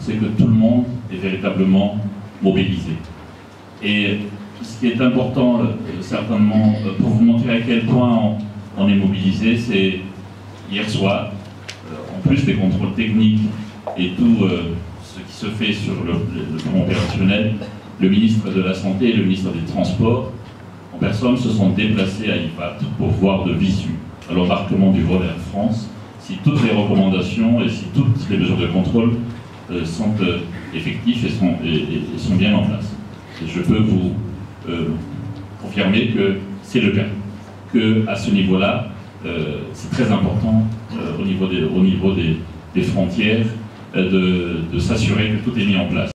c'est que tout le monde est véritablement mobilisé. Et ce qui est important, certainement, pour vous montrer à quel point on, est mobilisé, c'est hier soir, en plus des contrôles techniques et tout ce qui se fait sur le, plan opérationnel, le ministre de la Santé et le ministre des Transports en personne se sont déplacés à IFAT pour voir de visu à l'embarquement du vol Air France si toutes les recommandations et si toutes les mesures de contrôle euh, sont euh, effectives et sont, sont, bien en place. Je peux vous euh, confirmer que c'est le cas, que à ce niveau-là, c'est très important au niveau des, au niveau des, des frontières de, de s'assurer que tout est mis en place.